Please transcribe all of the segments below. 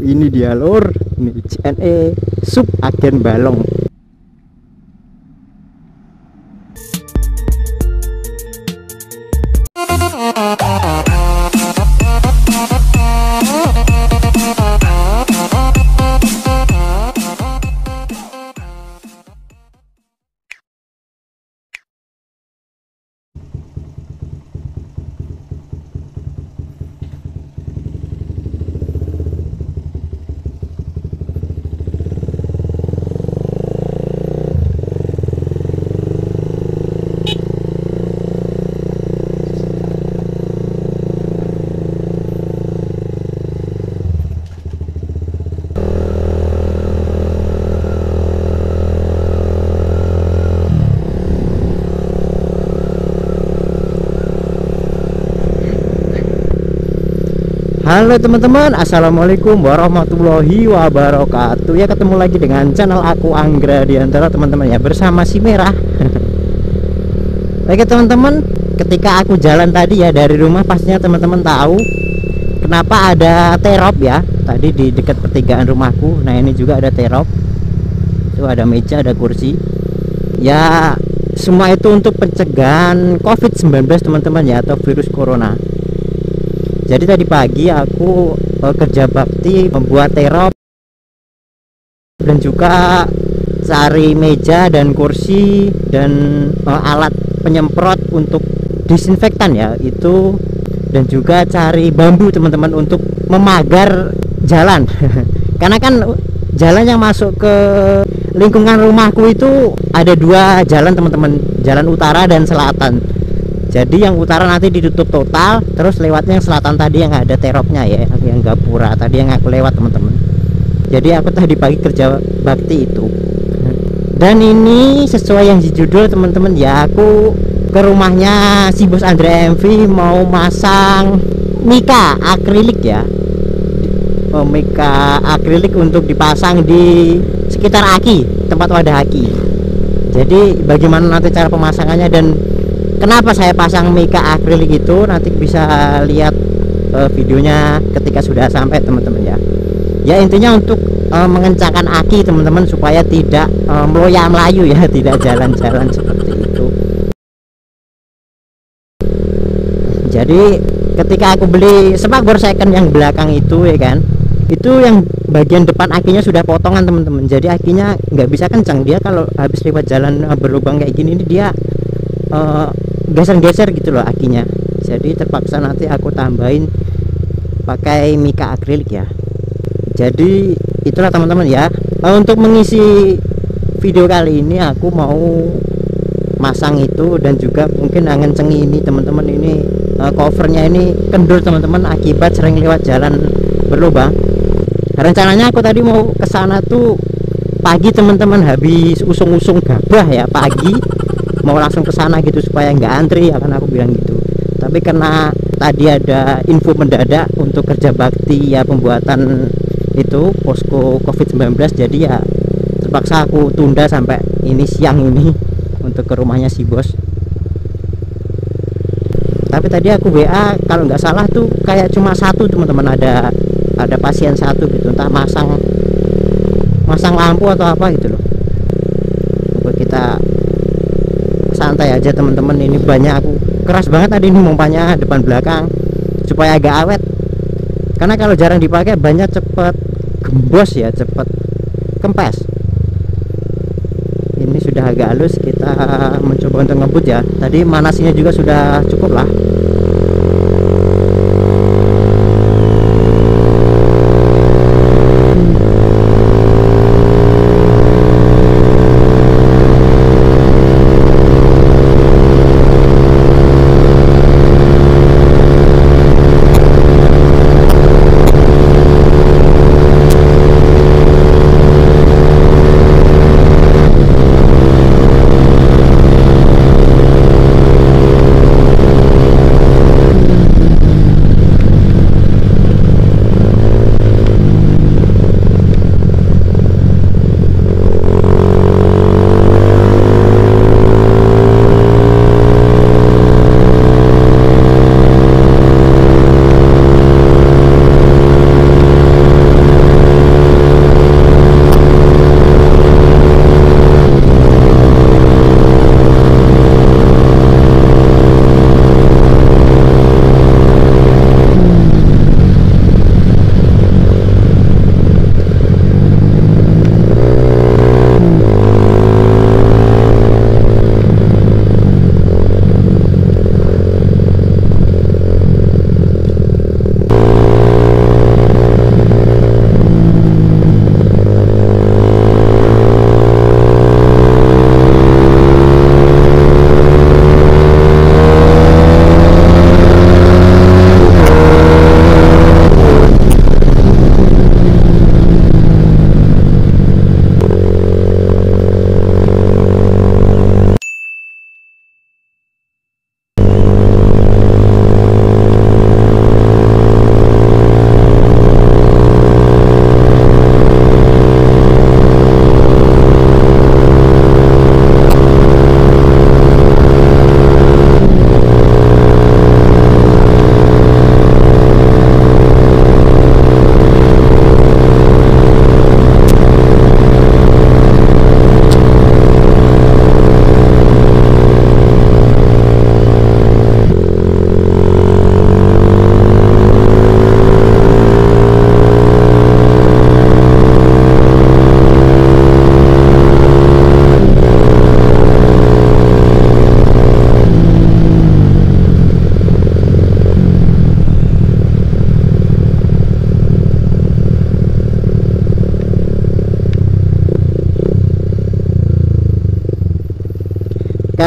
ini dia lor ini CNE sub agen balong Halo teman-teman, Assalamualaikum warahmatullahi wabarakatuh. Ya ketemu lagi dengan channel aku Anggra di antara teman-teman ya Bersama si Merah. Oke teman-teman Ketika aku jalan tadi ya dari rumah Pastinya teman-teman tahu Kenapa ada terop ya Tadi di dekat pertigaan rumahku. Nah ini juga ada terop. Itu ada meja, ada kursi. Ya semua itu untuk pencegahan COVID-19 teman-teman ya Atau virus corona jadi tadi pagi aku uh, kerja bakti membuat terop dan juga cari meja dan kursi dan uh, alat penyemprot untuk disinfektan ya itu. Dan juga cari bambu teman-teman untuk memagar jalan. Karena kan jalan yang masuk ke lingkungan rumahku itu ada dua jalan teman-teman. Jalan utara dan selatan jadi yang utara nanti ditutup total terus lewatnya yang selatan tadi yang ada teropnya ya yang gapura tadi yang aku lewat teman-teman. Jadi aku tadi pagi kerja bakti itu. Dan ini sesuai yang judul teman-teman. Ya aku ke rumahnya si bos Andre MV mau masang mika akrilik ya. Oh, mika akrilik untuk dipasang di sekitar aki tempat wadah aki. Jadi bagaimana nanti cara pemasangannya dan kenapa saya pasang mika akrilik itu nanti bisa lihat uh, videonya ketika sudah sampai teman-teman ya. Ya intinya untuk uh, mengencangkan aki teman-teman supaya tidak uh, meloya melayu ya. Tidak jalan-jalan seperti itu. Jadi ketika aku beli spakbor second yang belakang itu ya kan itu yang bagian depan akinya sudah potongan teman-teman. Jadi akinya nggak bisa kencang. Dia kalau habis lewat jalan berlubang kayak gini ini dia uh, geser-geser gitu loh akinya. Jadi terpaksa nanti aku tambahin pakai mika akrilik ya. Jadi itulah teman-teman ya. Nah, untuk mengisi video kali ini aku mau masang itu dan juga mungkin angin cengi ini teman-teman ini uh, covernya ini kendur teman-teman akibat sering lewat jalan berlubang. Rencananya aku tadi mau ke sana tuh pagi teman-teman habis usung-usung gabah ya pagi mau langsung ke sana gitu supaya nggak antri ya kan aku bilang gitu. Tapi karena tadi ada info mendadak untuk kerja bakti ya pembuatan itu posko covid-19 jadi ya terpaksa aku tunda sampai ini siang ini untuk ke rumahnya si bos. Tapi tadi aku WA kalau nggak salah tuh kayak cuma satu teman-teman. Ada ada pasien satu gitu entah masang masang lampu atau apa gitu loh kita aja teman-teman. Ini banyak aku. Keras banget tadi ini mompanya depan belakang supaya agak awet. Karena kalau jarang dipakai banyak cepet gembos ya cepet kempes. Ini sudah agak halus kita mencoba untuk ngebut ya. Tadi manasinya juga sudah cukup lah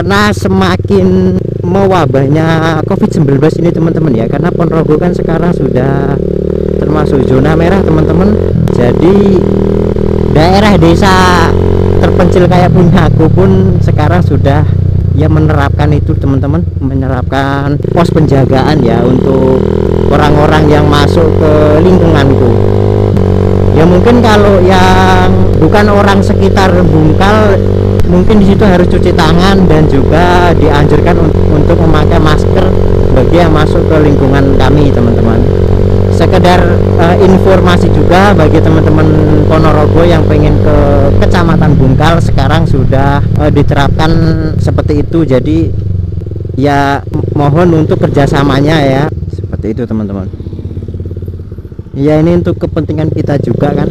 karena semakin mewabahnya COVID-19 ini teman-teman ya. Karena Ponorogo kan sekarang sudah termasuk zona merah teman-teman. Jadi daerah desa terpencil kayak punya aku pun sekarang sudah ya menerapkan itu teman-teman. Menerapkan pos penjagaan ya untuk orang-orang yang masuk ke lingkunganku. Ya mungkin kalau yang bukan orang sekitar Bungkal mungkin di situ harus cuci tangan dan juga dianjurkan untuk memakai masker bagi yang masuk ke lingkungan kami teman-teman. Sekedar uh, informasi juga bagi teman-teman Ponorogo yang pengen ke Kecamatan Bungkal sekarang sudah uh, diterapkan seperti itu. Jadi ya mohon untuk kerjasamanya ya. Seperti itu teman-teman. Ya ini untuk kepentingan kita juga kan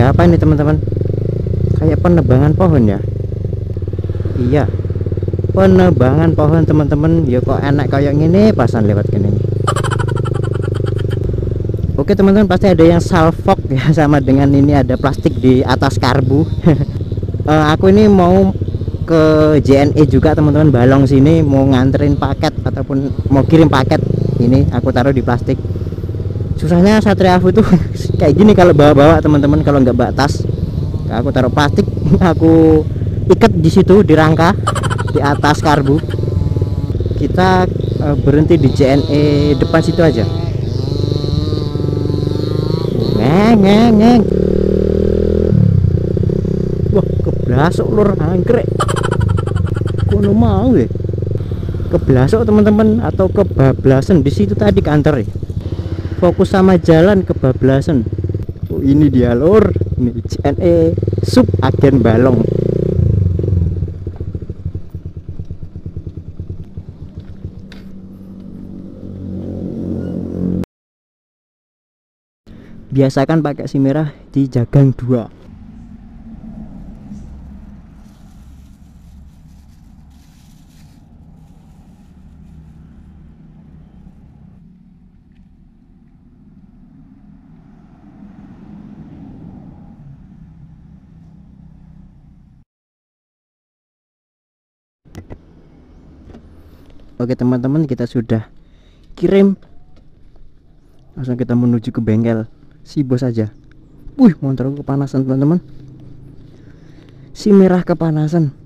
ada apa ini teman-teman? Kayak penebangan pohon ya? Iya. Penebangan pohon teman-teman. Ya kok enak kayak gini? Pasan lewat gini Oke teman-teman pasti ada yang salfok ya sama dengan ini ada plastik di atas karbu. Uh, aku ini mau ke JNE juga teman-teman. Balong sini mau nganterin paket ataupun mau kirim paket. Ini aku taruh di plastik susahnya Satria Afu tuh kayak gini kalau bawa-bawa teman-teman kalau nggak bawa tas aku taruh plastik aku ikat di situ di rangka di atas karbu. Kita uh, berhenti di JNE depan situ aja. Ngeng ngeng ngeng. Wah keblasok lur anggrek kono mau ya? Keblasok teman-teman atau kebablasan di situ tadi kantor ya fokus sama jalan kebablasan. Oh, ini dia lur. Ini JNE sub agen balong. Biasakan pakai sim merah di jagang dua Oke teman-teman kita sudah kirim. Langsung kita menuju ke bengkel si bos saja Wih motor kepanasan teman-teman. Si merah kepanasan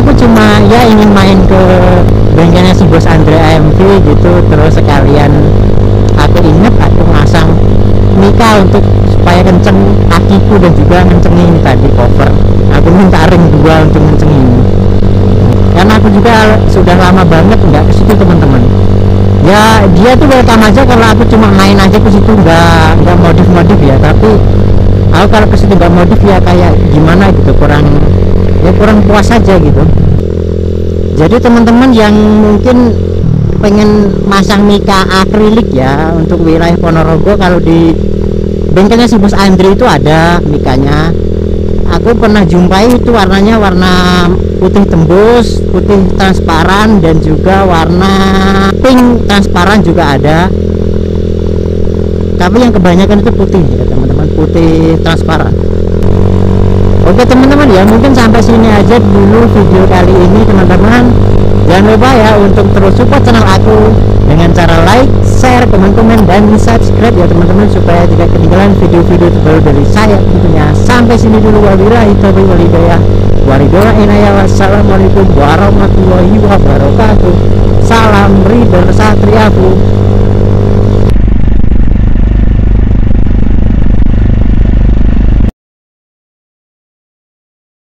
aku cuma ya ingin main ke bengkelnya si bos Andre AMG gitu. Terus sekalian aku inget aku masang Mika untuk supaya kenceng kakiku dan juga kencengin tadi cover. Aku minta ring dua untuk kencengin karena aku juga sudah lama banget nggak ke situ teman-teman. Ya dia tuh welcome aja kalau aku cuma main aja ke situ nggak nggak modif-modif ya. Tapi aku kalau ke situ nggak modif ya kayak gimana gitu kurang ya kurang puas aja gitu. Jadi teman-teman yang mungkin pengen masang mika akrilik ya untuk wilayah Ponorogo kalau di bengkelnya si bos Andri itu ada mikanya. Aku pernah jumpai itu warnanya warna putih tembus putih transparan dan juga warna pink transparan juga ada. Tapi yang kebanyakan itu putih ya teman-teman putih transparan oke teman-teman ya mungkin sampai sini aja dulu video kali ini teman-teman. Jangan lupa ya untuk terus support channel aku dengan cara like, share, komen-komen dan subscribe ya teman-teman supaya tidak ketinggalan video-video terbaru dari saya tentunya. Sampai sini dulu. Wabillahi taufiq walhidayah walidola inayah. Wassalamualaikum warahmatullahi wabarakatuh. Salam ridho satriaku